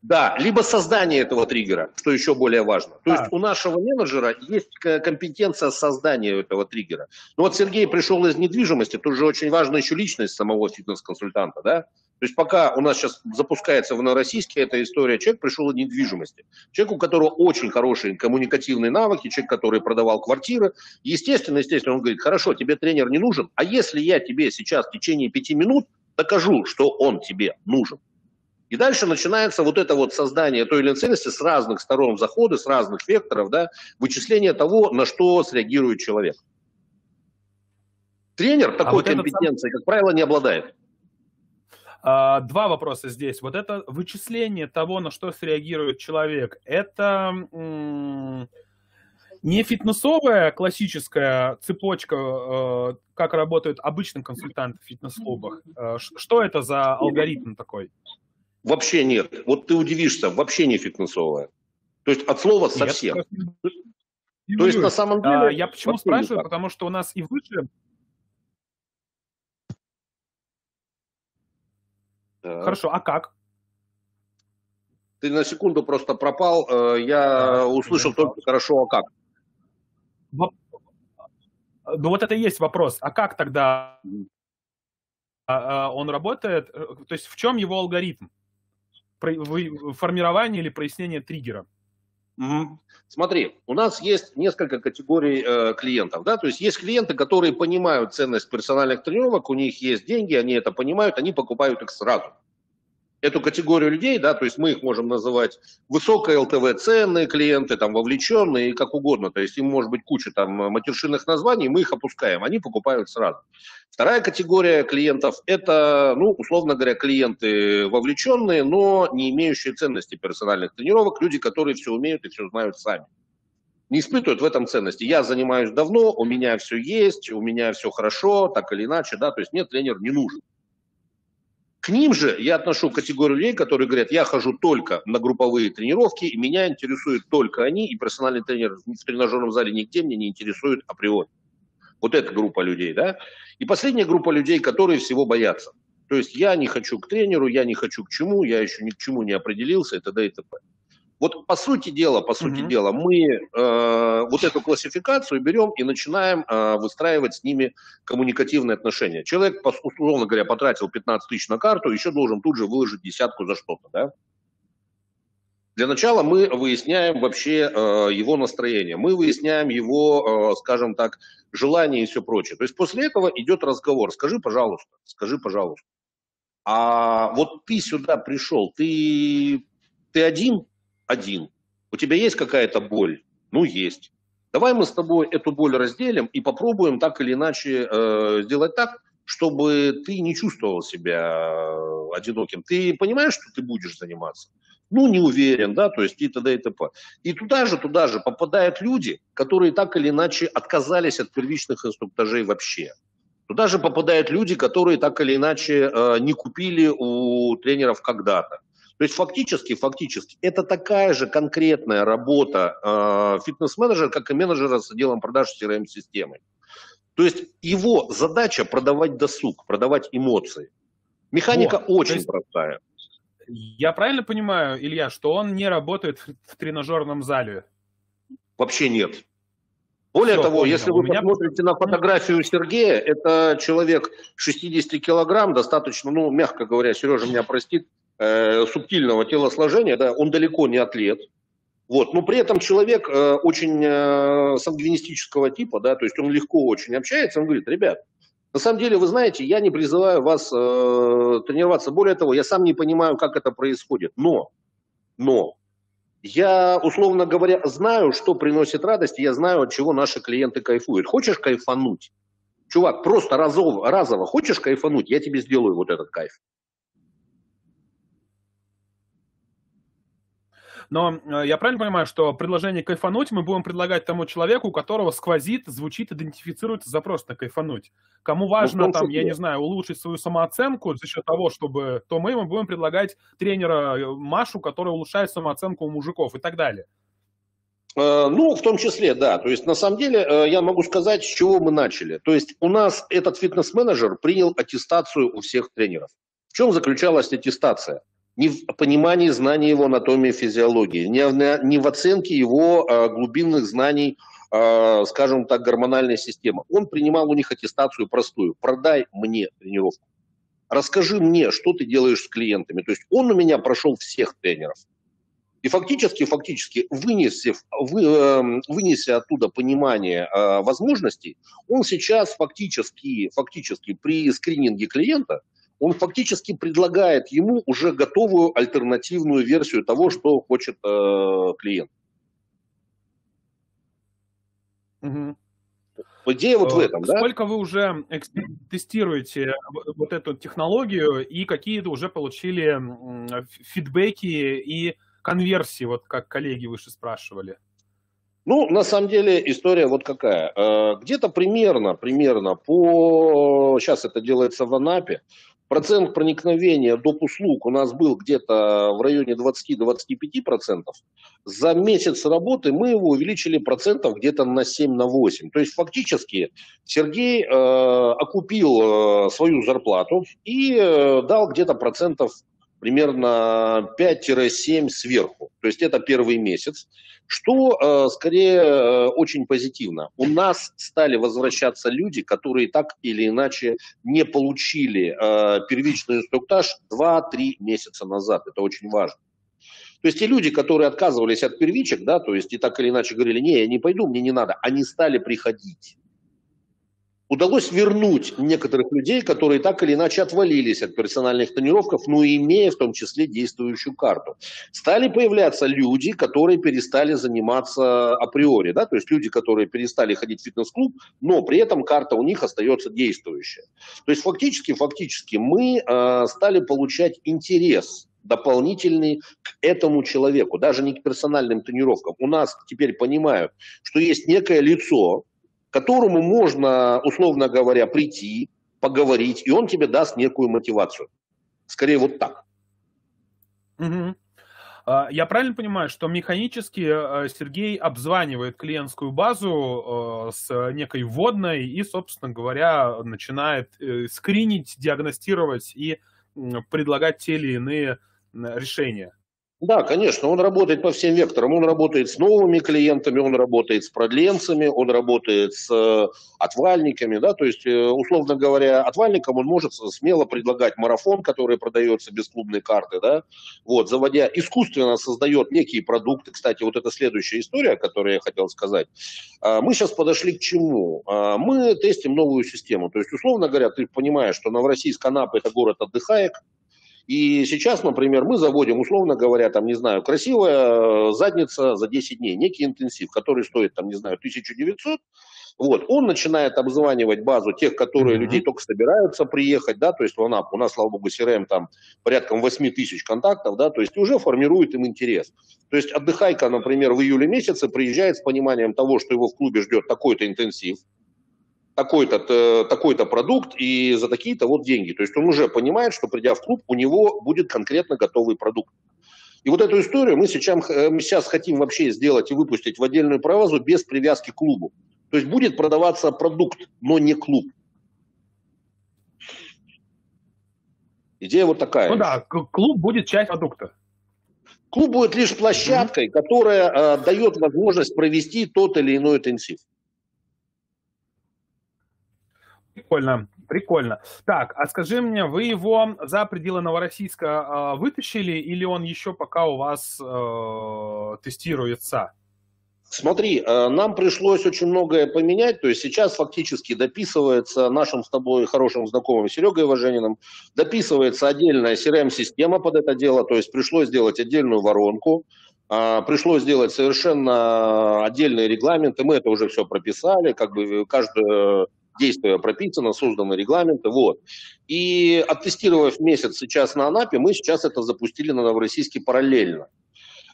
Да, либо создание этого триггера, что еще более важно. То а. есть у нашего менеджера есть компетенция создания этого триггера. Ну вот Сергей пришел из недвижимости, тут же очень важна еще личность самого фитнес-консультанта, да? То есть пока у нас сейчас запускается в Новороссийске эта история, человек пришел из недвижимости. Человек, у которого очень хорошие коммуникативные навыки, человек, который продавал квартиры. Естественно, естественно, он говорит, хорошо, тебе тренер не нужен, а если я тебе сейчас в течение пяти минут докажу, что он тебе нужен, и дальше начинается вот это вот создание той или иной ценности с разных сторон захода, с разных векторов, да, вычисление того, на что среагирует человек. Тренер такой а вот компетенцией, сам... как правило, не обладает. А, два вопроса здесь. Вот это вычисление того, на что среагирует человек, это не фитнесовая классическая цепочка, э, как работают обычные консультанты в фитнес-клубах. Э, что это за алгоритм такой? Вообще нет. Вот ты удивишься, вообще не фитнесовая. То есть от слова совсем. Нет, То есть на самом деле... А, я почему спрашиваю? Потому что у нас и выше Так. Хорошо, а как? Ты на секунду просто пропал, э, я услышал я только хорошо, а как? Ну вот это и есть вопрос. А как тогда а, а, он работает? Э, то есть в чем его алгоритм? Формирование или прояснение триггера? Угу. Смотри, у нас есть несколько категорий э, клиентов, да, то есть есть клиенты, которые понимают ценность персональных тренировок, у них есть деньги, они это понимают, они покупают их сразу эту категорию людей, да, то есть мы их можем называть высокое ЛТВ ценные клиенты, там, вовлеченные, как угодно, то есть им может быть куча там матершинных названий, мы их опускаем, они покупают сразу. Вторая категория клиентов – это, ну, условно говоря, клиенты вовлеченные, но не имеющие ценности персональных тренировок, люди, которые все умеют и все знают сами не испытывают в этом ценности. Я занимаюсь давно, у меня все есть, у меня все хорошо, так или иначе, да, то есть мне тренер не нужен. К ним же я отношу категорию людей, которые говорят, я хожу только на групповые тренировки, и меня интересуют только они, и персональный тренер в тренажерном зале нигде меня не интересует априори. Вот эта группа людей, да. И последняя группа людей, которые всего боятся. То есть я не хочу к тренеру, я не хочу к чему, я еще ни к чему не определился и т.д. и т.п. Вот по сути дела, по сути mm-hmm. дела, мы э, вот эту классификацию берем и начинаем э, выстраивать с ними коммуникативные отношения. Человек, условно говоря, потратил 15 тысяч на карту, еще должен тут же выложить десятку за что-то, да? Для начала мы выясняем вообще э, его настроение, мы выясняем его, э, скажем так, желание и все прочее. То есть после этого идет разговор. Скажи, пожалуйста, скажи, пожалуйста. А вот ты сюда пришел, ты, ты один? Один. У тебя есть какая-то боль? Ну, есть. Давай мы с тобой эту боль разделим и попробуем так или иначе э, сделать так, чтобы ты не чувствовал себя э, одиноким. Ты понимаешь, что ты будешь заниматься? Ну, не уверен, да, то есть и т.д. и т.п. И туда же, туда же попадают люди, которые так или иначе отказались от первичных инструктажей вообще. Туда же попадают люди, которые так или иначе э, не купили у тренеров когда-то. То есть фактически, фактически, это такая же конкретная работа э, фитнес-менеджера, как и менеджера с отделом продаж CRM-системы. То есть его задача продавать досуг, продавать эмоции. Механика О, очень есть, простая. Я правильно понимаю, Илья, что он не работает в тренажерном зале? Вообще нет. Более Все, того, понял. если вы меня... посмотрите на фотографию Сергея, это человек 60 килограмм, достаточно, ну, мягко говоря, Сережа меня простит, э, субтильного телосложения, да, он далеко не атлет, вот, но при этом человек э, очень э, сангвинистического типа, да, то есть он легко очень общается, он говорит, ребят, на самом деле, вы знаете, я не призываю вас э, тренироваться, более того, я сам не понимаю, как это происходит, но, но, я, условно говоря, знаю, что приносит радость, я знаю, от чего наши клиенты кайфуют. Хочешь кайфануть? Чувак, просто разово, разово хочешь кайфануть, я тебе сделаю вот этот кайф. Но э, я правильно понимаю, что предложение кайфануть мы будем предлагать тому человеку, у которого сквозит, звучит, идентифицируется запрос на кайфануть. Кому важно, ну, там, я не знаю, улучшить свою самооценку за счет того, чтобы, то мы ему будем предлагать тренера э, Машу, который улучшает самооценку у мужиков и так далее. Э, ну, в том числе, да. То есть, на самом деле, я могу сказать, с чего мы начали. То есть, у нас этот фитнес-менеджер принял аттестацию у всех тренеров. В чем заключалась аттестация? Не в понимании знаний его анатомии и физиологии, не не в оценке его э, глубинных знаний, э, скажем так, гормональной системы. Он принимал у них аттестацию простую. Продай мне тренировку. Расскажи мне, что ты делаешь с клиентами. То есть он у меня прошел всех тренеров. И фактически, фактически, вынеся, вы, э, вынеся оттуда понимание э, возможностей, он сейчас фактически, фактически при скрининге клиента – он фактически предлагает ему уже готовую альтернативную версию того, что хочет э, клиент. Угу. Идея вот в э, этом, да? Сколько вы уже тестируете вот эту технологию и какие-то уже получили фидбэки и конверсии, вот как коллеги выше спрашивали? Ну, на самом деле история вот какая. Э, где-то примерно, примерно по... Сейчас это делается в Анапе процент проникновения доп. услуг у нас был где-то в районе 20-25%. За месяц работы мы его увеличили процентов где-то на 7-8%. На 8. То есть фактически Сергей э, окупил э, свою зарплату и э, дал где-то процентов примерно 5-7 сверху. То есть это первый месяц. Что э, скорее э, очень позитивно. У нас стали возвращаться люди, которые так или иначе не получили э, первичный инструктаж 2-3 месяца назад. Это очень важно. То есть те люди, которые отказывались от первичек, да, то есть и так или иначе говорили, не, я не пойду, мне не надо, они стали приходить удалось вернуть некоторых людей, которые так или иначе отвалились от персональных тренировок, но имея в том числе действующую карту. Стали появляться люди, которые перестали заниматься априори, да, то есть люди, которые перестали ходить в фитнес-клуб, но при этом карта у них остается действующая. То есть фактически, фактически мы э, стали получать интерес дополнительный к этому человеку, даже не к персональным тренировкам. У нас теперь понимают, что есть некое лицо, которому можно, условно говоря, прийти, поговорить, и он тебе даст некую мотивацию. Скорее вот так. Угу. Я правильно понимаю, что механически э, Сергей обзванивает клиентскую базу э, с некой вводной и, собственно говоря, начинает э, скринить, диагностировать и предлагать те или иные решения? Да, конечно, он работает по всем векторам. Он работает с новыми клиентами, он работает с продленцами, он работает с э, отвальниками. Да? То есть, э, условно говоря, отвальникам он может смело предлагать марафон, который продается без клубной карты, да? вот, заводя, искусственно создает некие продукты. Кстати, вот это следующая история, которую я хотел сказать. А, мы сейчас подошли к чему? А, мы тестим новую систему. То есть, условно говоря, ты понимаешь, что Новороссийск, Анапа – это город отдыхаек, и сейчас, например, мы заводим, условно говоря, там, не знаю, красивая э, задница за 10 дней, некий интенсив, который стоит, там, не знаю, 1900, вот, он начинает обзванивать базу тех, которые mm-hmm. людей только собираются приехать, да, то есть у нас, у нас, слава богу, CRM там порядком 8 тысяч контактов, да, то есть уже формирует им интерес. То есть отдыхайка, например, в июле месяце приезжает с пониманием того, что его в клубе ждет такой-то интенсив, такой-то такой продукт и за такие-то вот деньги. То есть он уже понимает, что придя в клуб, у него будет конкретно готовый продукт. И вот эту историю мы сейчас, э, мы сейчас хотим вообще сделать и выпустить в отдельную провазу без привязки к клубу. То есть будет продаваться продукт, но не клуб. Идея вот такая. Ну да, клуб будет часть продукта. Клуб будет лишь площадкой, которая э, дает возможность провести тот или иной интенсив. Прикольно, прикольно. Так, а скажи мне, вы его за пределы Новороссийска э, вытащили или он еще пока у вас э, тестируется? Смотри, э, нам пришлось очень многое поменять, то есть сейчас фактически дописывается нашим с тобой хорошим знакомым Серегой Важениным, дописывается отдельная CRM-система под это дело, то есть пришлось сделать отдельную воронку, а, пришлось сделать совершенно отдельные регламенты, мы это уже все прописали, как бы каждое действие прописано, созданы регламенты, вот. И оттестировав месяц сейчас на Анапе, мы сейчас это запустили на Новороссийске параллельно.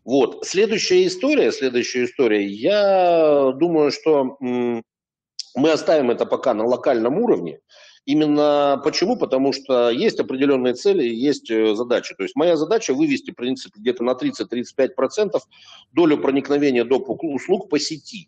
Вот. Следующая история, следующая история, я думаю, что мы оставим это пока на локальном уровне. Именно почему? Потому что есть определенные цели, есть э, задачи. То есть моя задача вывести, в принципе, где-то на 30-35% долю проникновения доп. услуг по сети.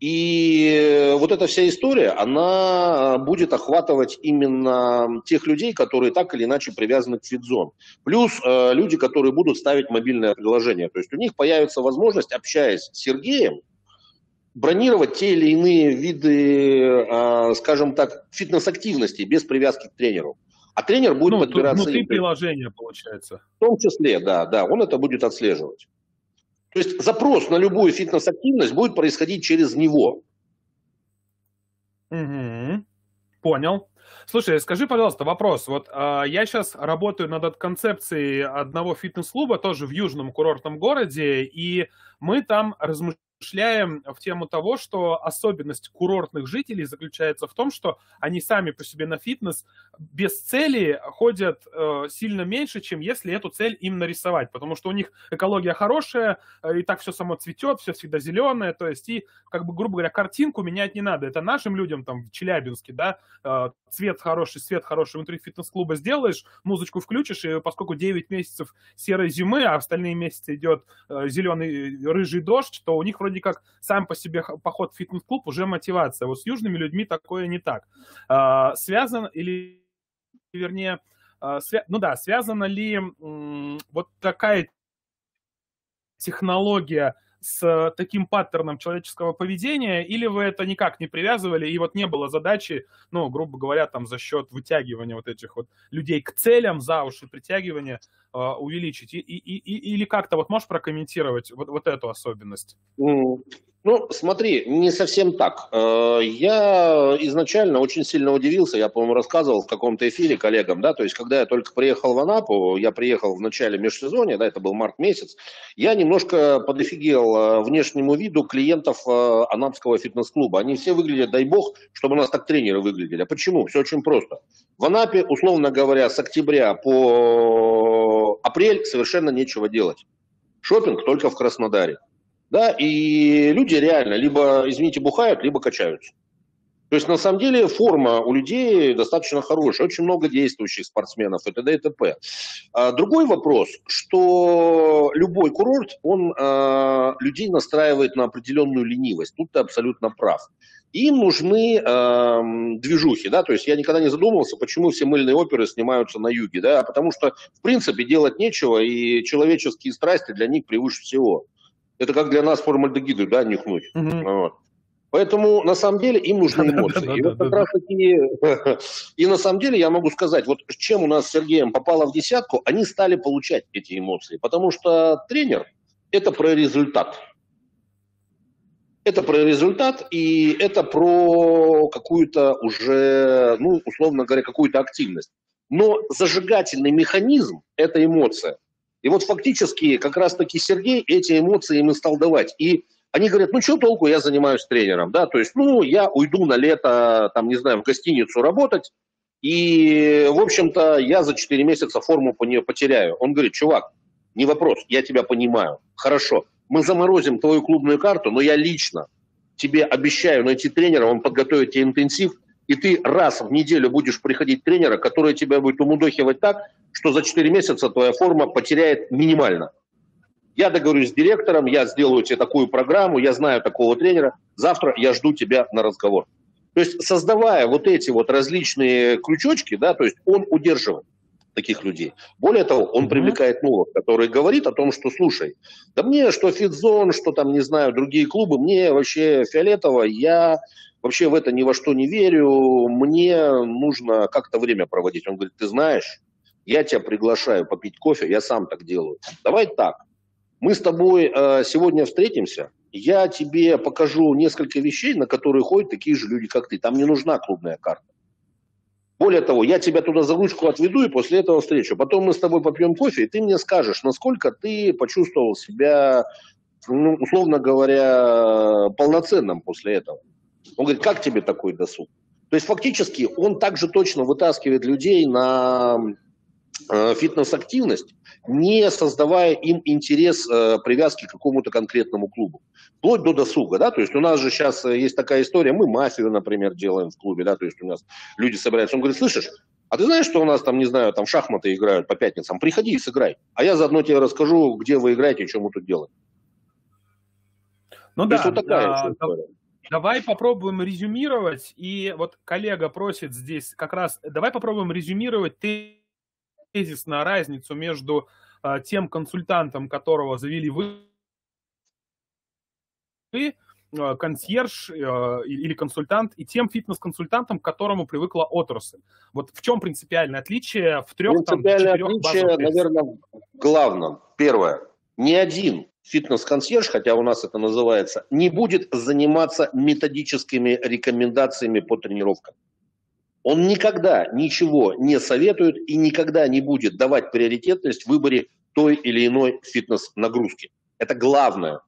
И вот эта вся история, она будет охватывать именно тех людей, которые так или иначе привязаны к фидзон. Плюс э, люди, которые будут ставить мобильное приложение. То есть у них появится возможность, общаясь с Сергеем, бронировать те или иные виды, э, скажем так, фитнес-активности без привязки к тренеру. А тренер будет ну, подбираться... Внутри приложения, получается. В том числе, да, да, он это будет отслеживать. То есть запрос на любую фитнес-активность будет происходить через него. Угу. Понял. Слушай, скажи, пожалуйста, вопрос. Вот э, я сейчас работаю над концепцией одного фитнес-клуба, тоже в южном курортном городе, и мы там размышляем размышляем в тему того, что особенность курортных жителей заключается в том, что они сами по себе на фитнес без цели ходят э, сильно меньше, чем если эту цель им нарисовать, потому что у них экология хорошая, э, и так все само цветет, все всегда зеленое, то есть и, как бы, грубо говоря, картинку менять не надо. Это нашим людям там в Челябинске, да, э, цвет хороший, свет хороший внутри фитнес-клуба сделаешь, музычку включишь, и поскольку 9 месяцев серой зимы, а остальные месяцы идет э, зеленый рыжий дождь, то у них вроде как сам по себе поход в фитнес-клуб уже мотивация. Вот с южными людьми такое не так. А, связан или, вернее, а, свя... ну да, связана ли вот такая технология с таким паттерном человеческого поведения, или вы это никак не привязывали, и вот не было задачи, ну, грубо говоря, там за счет вытягивания вот этих вот людей к целям за уши, притягивания э, увеличить, и, и, и, или как-то вот можешь прокомментировать вот, вот эту особенность? Ну, смотри, не совсем так. Э, я изначально очень сильно удивился, я, по-моему, рассказывал в каком-то эфире коллегам, да, то есть, когда я только приехал в Анапу, я приехал в начале межсезонья, да, это был март месяц, я немножко подофигел э, внешнему виду клиентов э, анапского фитнес-клуба. Они все выглядят, дай бог, чтобы у нас так тренеры выглядели. А почему? Все очень просто. В Анапе, условно говоря, с октября по апрель совершенно нечего делать. Шопинг только в Краснодаре. Да, и люди реально либо, извините, бухают, либо качаются. То есть, на самом деле, форма у людей достаточно хорошая, очень много действующих спортсменов и т.д. и т.п. А другой вопрос, что любой курорт, он э, людей настраивает на определенную ленивость. Тут ты абсолютно прав. Им нужны э, движухи, да, то есть я никогда не задумывался, почему все мыльные оперы снимаются на юге, да, потому что, в принципе, делать нечего, и человеческие страсти для них превыше всего. Это как для нас формальдегиды, да, нюхнуть. Угу. Вот. Поэтому на самом деле им нужны эмоции. И вот как раз таки, *laughs* и на самом деле я могу сказать, вот чем у нас с Сергеем попало в десятку, они стали получать эти эмоции. Потому что тренер – это про результат. Это про результат, и это про какую-то уже, ну, условно говоря, какую-то активность. Но зажигательный механизм – это эмоция. И вот фактически как раз-таки Сергей эти эмоции им и стал давать. И они говорят, ну что толку, я занимаюсь тренером, да, то есть, ну, я уйду на лето, там, не знаю, в гостиницу работать, и, в общем-то, я за 4 месяца форму по нее потеряю. Он говорит, чувак, не вопрос, я тебя понимаю, хорошо, мы заморозим твою клубную карту, но я лично тебе обещаю найти тренера, он подготовит тебе интенсив, и ты раз в неделю будешь приходить тренера, который тебя будет умудохивать так, что за 4 месяца твоя форма потеряет минимально. Я договорюсь с директором, я сделаю тебе такую программу, я знаю такого тренера, завтра я жду тебя на разговор. То есть создавая вот эти вот различные крючочки, да, то есть он удерживает таких людей. Более того, он mm-hmm. привлекает новых, который говорит о том, что, слушай, да мне что Фитзон, что там, не знаю, другие клубы, мне вообще фиолетово, я вообще в это ни во что не верю, мне нужно как-то время проводить. Он говорит, ты знаешь, я тебя приглашаю попить кофе, я сам так делаю. Давай так, мы с тобой э, сегодня встретимся, я тебе покажу несколько вещей, на которые ходят такие же люди, как ты. Там не нужна клубная карта. Более того, я тебя туда за ручку отведу и после этого встречу. Потом мы с тобой попьем кофе, и ты мне скажешь, насколько ты почувствовал себя, ну, условно говоря, полноценным после этого. Он говорит, как тебе такой досуг? То есть фактически он также точно вытаскивает людей на э, фитнес-активность, не создавая им интерес э, привязки к какому-то конкретному клубу. Вплоть до досуга, да, то есть у нас же сейчас э, есть такая история, мы мафию, например, делаем в клубе, да, то есть у нас люди собираются, он говорит, слышишь, а ты знаешь, что у нас там, не знаю, там шахматы играют по пятницам, приходи и сыграй, а я заодно тебе расскажу, где вы играете и что мы тут делаем. Ну то да, вот такая а, история. Давай попробуем резюмировать, и вот коллега просит здесь как раз, давай попробуем резюмировать тезисно разницу между а, тем консультантом, которого завели вы, а, консьерж а, или консультант, и тем фитнес-консультантом, к которому привыкла отрасль. Вот в чем принципиальное отличие в трех, Принципиальное там, отличие, наверное, в главном. Первое. Ни один фитнес-консьерж, хотя у нас это называется, не будет заниматься методическими рекомендациями по тренировкам. Он никогда ничего не советует и никогда не будет давать приоритетность в выборе той или иной фитнес-нагрузки. Это главное.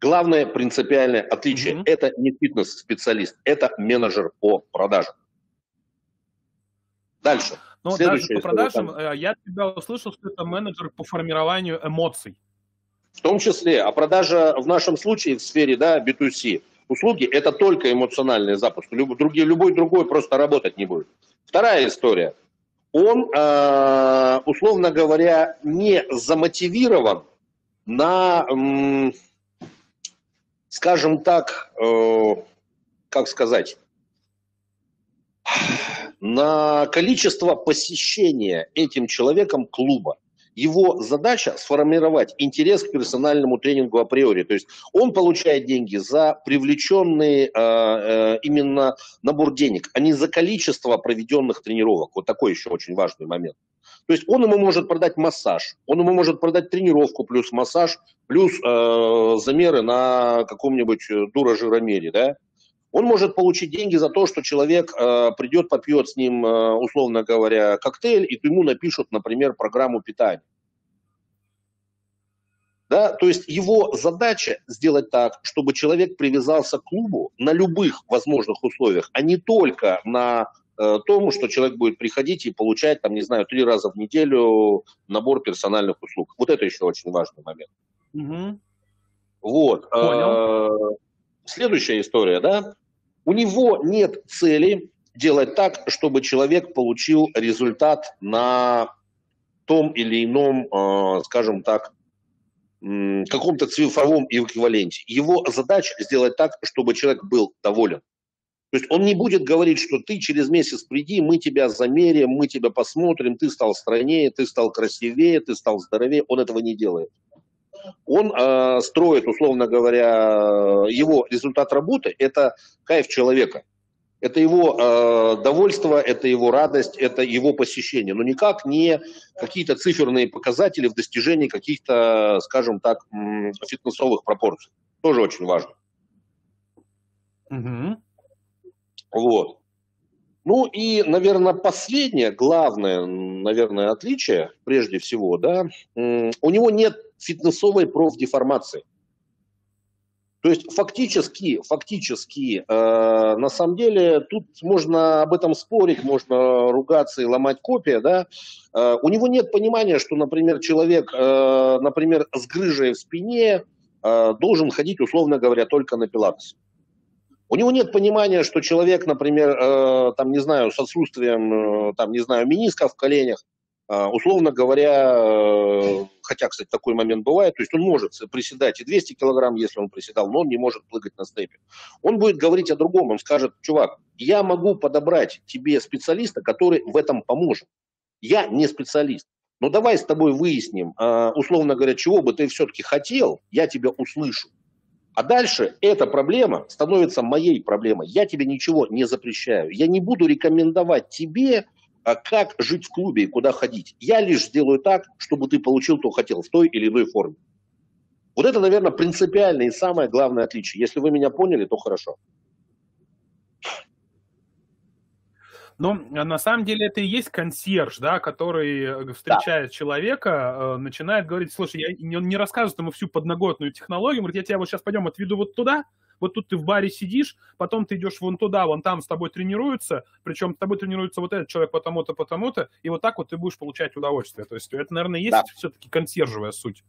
Главное принципиальное отличие mm-hmm. – это не фитнес-специалист, это менеджер по продажам. Дальше. Ну, даже по продажам история, э, я тебя услышал, что это менеджер по формированию эмоций. В том числе, а продажа в нашем случае в сфере да, B2C услуги – это только эмоциональный запуск. Любой другой, любой другой просто работать не будет. Вторая история. Он, э, условно говоря, не замотивирован на, скажем так, э, как сказать, на количество посещения этим человеком клуба его задача сформировать интерес к персональному тренингу априори. То есть он получает деньги за привлеченный э, э, именно набор денег, а не за количество проведенных тренировок. Вот такой еще очень важный момент. То есть он ему может продать массаж, он ему может продать тренировку плюс массаж, плюс э, замеры на каком-нибудь дура-жиромере, да? Он может получить деньги за то, что человек э, придет, попьет с ним, э, условно говоря, коктейль, и ему напишут, например, программу питания. Да? То есть его задача сделать так, чтобы человек привязался к клубу на любых возможных условиях, а не только на э, том, что человек будет приходить и получать, там, не знаю, три раза в неделю набор персональных услуг. Вот это еще очень важный момент. Угу. Вот. Понял. Следующая история, да? У него нет цели делать так, чтобы человек получил результат на том или ином, э, скажем так, каком-то цифровом эквиваленте. Его задача сделать так, чтобы человек был доволен. То есть он не будет говорить, что ты через месяц приди, мы тебя замерим, мы тебя посмотрим, ты стал стройнее, ты стал красивее, ты стал здоровее. Он этого не делает. Он э, строит, условно говоря, его результат работы – это кайф человека. Это его э, довольство, это его радость, это его посещение, но никак не какие-то циферные показатели в достижении каких-то, скажем так, фитнесовых пропорций. Тоже очень важно. Угу. Вот. Ну и, наверное, последнее, главное, наверное, отличие, прежде всего, да, у него нет фитнесовой профдеформации. То есть фактически, фактически, э, на самом деле, тут можно об этом спорить, можно ругаться и ломать копия, да. Э, у него нет понимания, что, например, человек, э, например, с грыжей в спине, э, должен ходить, условно говоря, только на пилатес. У него нет понимания, что человек, например, э, там, не знаю, с отсутствием, э, там, не знаю, минисков в коленях, условно говоря, э, хотя, кстати, такой момент бывает, то есть он может приседать и 200 килограмм, если он приседал, но он не может прыгать на степе. Он будет говорить о другом, он скажет, чувак, я могу подобрать тебе специалиста, который в этом поможет. Я не специалист. Но давай с тобой выясним, э, условно говоря, чего бы ты все-таки хотел, я тебя услышу. А дальше эта проблема становится моей проблемой. Я тебе ничего не запрещаю. Я не буду рекомендовать тебе, как жить в клубе и куда ходить. Я лишь сделаю так, чтобы ты получил то, хотел, в той или иной форме. Вот это, наверное, принципиальное и самое главное отличие. Если вы меня поняли, то хорошо. Но а, на самом деле это и есть консьерж, да, который, э, встречает да. человека, э, начинает говорить, слушай, я, он не рассказывает ему всю подноготную технологию, говорит, я тебя вот сейчас пойдем отведу вот туда, вот тут ты в баре сидишь, потом ты идешь вон туда, вон там с тобой тренируются, причем с тобой тренируется вот этот человек потому-то, потому-то, и вот так вот ты будешь получать удовольствие. То есть это, наверное, есть да. все-таки консьержевая суть.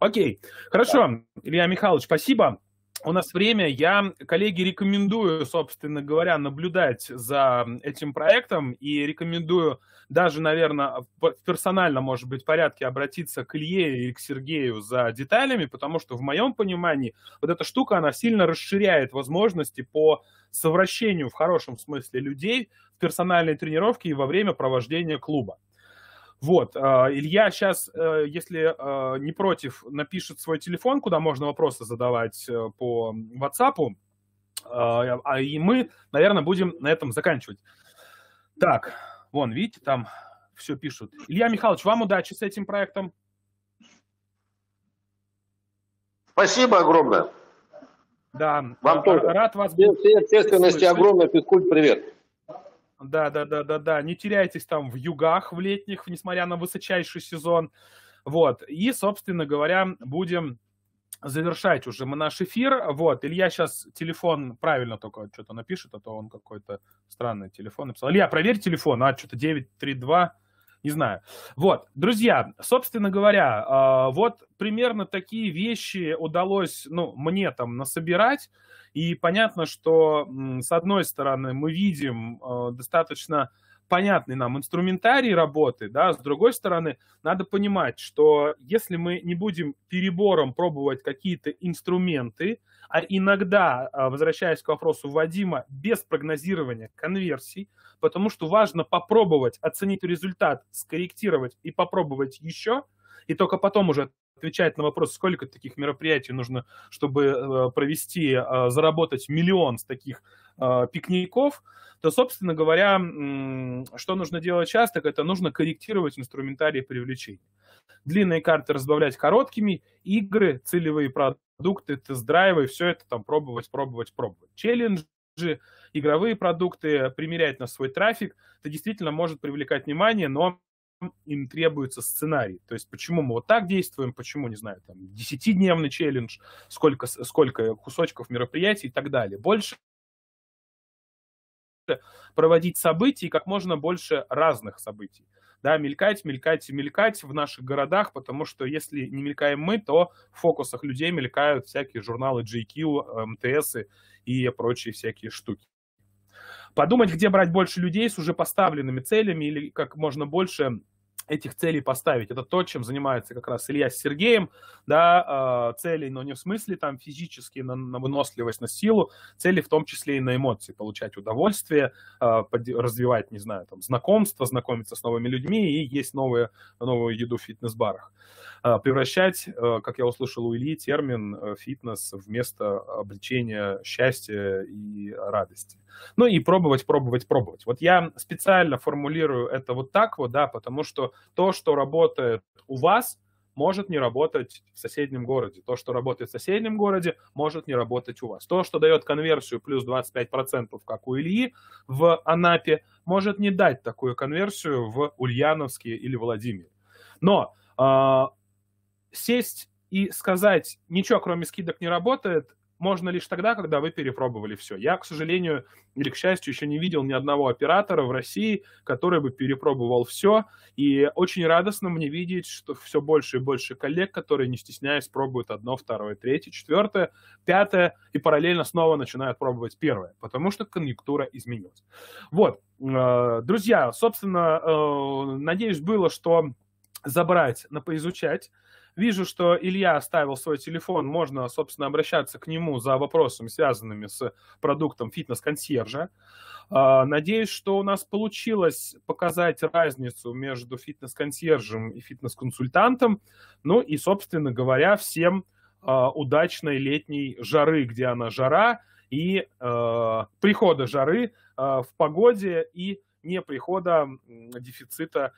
Окей, хорошо, да. Илья Михайлович, спасибо у нас время. Я, коллеги, рекомендую, собственно говоря, наблюдать за этим проектом и рекомендую даже, наверное, в персонально, может быть, порядке обратиться к Илье и к Сергею за деталями, потому что в моем понимании вот эта штука, она сильно расширяет возможности по совращению в хорошем смысле людей в персональной тренировке и во время провождения клуба. Вот, а, Илья сейчас, э, если э, не против, напишет свой телефон, куда можно вопросы задавать э, по WhatsApp, а, а и мы, наверное, будем на этом заканчивать. Так, вон, видите, там все пишут. Илья Михайлович, вам удачи с этим проектом. Спасибо огромное. Да, вам тоже. Рад вас. Всей общественности огромное физкульт привет. Да, да, да, да, да. Не теряйтесь там в югах в летних, несмотря на высочайший сезон. Вот. И, собственно говоря, будем завершать уже мы наш эфир. Вот, Илья сейчас телефон правильно только что-то напишет, а то он какой-то странный телефон написал. Илья, проверь телефон, а что-то 932, не знаю. Вот, друзья, собственно говоря, а, вот примерно такие вещи удалось, ну, мне там насобирать. И понятно, что с одной стороны мы видим э, достаточно понятный нам инструментарий работы, да, с другой стороны, надо понимать, что если мы не будем перебором пробовать какие-то инструменты, а иногда, э, возвращаясь к вопросу Вадима, без прогнозирования конверсий, потому что важно попробовать, оценить результат, скорректировать и попробовать еще, и только потом уже отвечать на вопрос, сколько таких мероприятий нужно, чтобы э, провести, э, заработать миллион с таких э, пикников, то, собственно говоря, что нужно делать часто, это нужно корректировать инструментарий привлечения. Длинные карты разбавлять короткими, игры, целевые продукты, тест-драйвы, все это там пробовать, пробовать, пробовать. Челленджи, игровые продукты, примерять на свой трафик, это действительно может привлекать внимание, но им требуется сценарий. То есть почему мы вот так действуем, почему, не знаю, там, десятидневный челлендж, сколько, сколько кусочков мероприятий и так далее. Больше проводить событий, как можно больше разных событий. Да, мелькать, мелькать и мелькать в наших городах, потому что если не мелькаем мы, то в фокусах людей мелькают всякие журналы GQ, МТС и прочие всякие штуки. Подумать, где брать больше людей с уже поставленными целями или как можно больше этих целей поставить. Это то, чем занимается как раз Илья с Сергеем, да, э, цели, но не в смысле там физически на, на выносливость, на силу, цели в том числе и на эмоции, получать удовольствие, э, развивать, не знаю, там, знакомство, знакомиться с новыми людьми и есть новые, новую еду в фитнес-барах. Э, превращать, э, как я услышал у Ильи, термин э, фитнес вместо обличения счастья и радости. Ну и пробовать, пробовать, пробовать. Вот я специально формулирую это вот так вот, да, потому что то, что работает у вас, может не работать в соседнем городе. То, что работает в соседнем городе, может не работать у вас. То, что дает конверсию плюс 25%, как у Ильи в Анапе, может не дать такую конверсию в Ульяновске или Владимире. Но э, сесть и сказать, ничего кроме скидок не работает, можно лишь тогда, когда вы перепробовали все. Я, к сожалению, или к счастью, еще не видел ни одного оператора в России, который бы перепробовал все. И очень радостно мне видеть, что все больше и больше коллег, которые, не стесняясь, пробуют одно, второе, третье, четвертое, пятое, и параллельно снова начинают пробовать первое, потому что конъюнктура изменилась. Вот, э, друзья, собственно, э, надеюсь, было, что забрать, на поизучать. Вижу, что Илья оставил свой телефон, можно, собственно, обращаться к нему за вопросами, связанными с продуктом фитнес-консьержа. А, надеюсь, что у нас получилось показать разницу между фитнес-консьержем и фитнес-консультантом. Ну и, собственно говоря, всем а, удачной летней жары, где она жара, и а, прихода жары в погоде и не прихода дефицита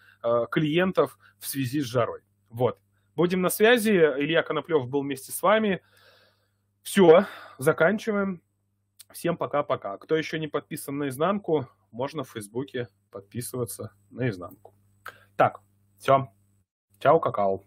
клиентов в связи с жарой. Вот. Будем на связи. Илья Коноплев был вместе с вами. Все, заканчиваем. Всем пока-пока. Кто еще не подписан на изнанку, можно в Фейсбуке подписываться на изнанку. Так, все. Чао, какао.